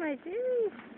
my Jimmy.